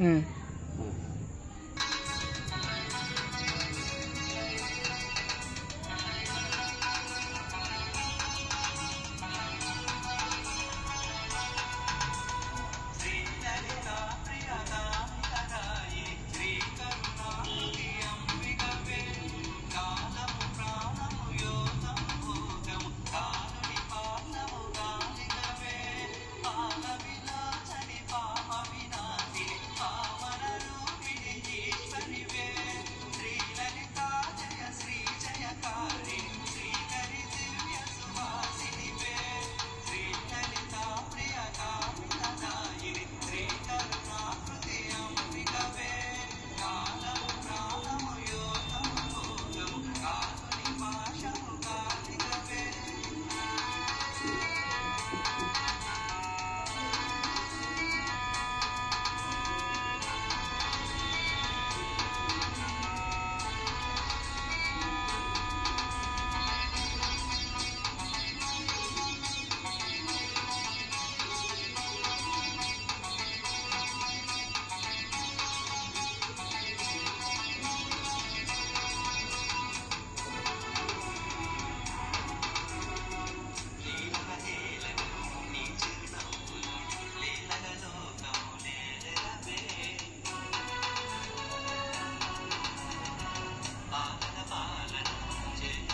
嗯。